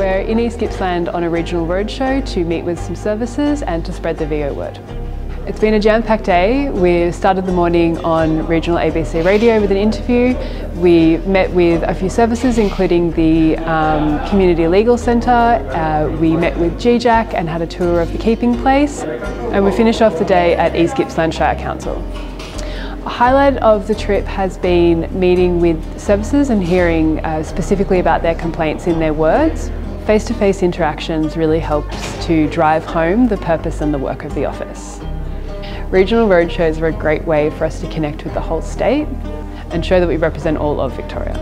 We're in East Gippsland on a regional roadshow to meet with some services and to spread the VO word. It's been a jam-packed day. We started the morning on regional ABC radio with an interview. We met with a few services including the um, Community Legal Centre. Uh, we met with GEGAC and had a tour of the keeping place. And we finished off the day at East Gippsland Shire Council. A highlight of the trip has been meeting with services and hearing uh, specifically about their complaints in their words. Face-to-face -face interactions really helps to drive home the purpose and the work of the office. Regional roadshows are a great way for us to connect with the whole state and show that we represent all of Victoria.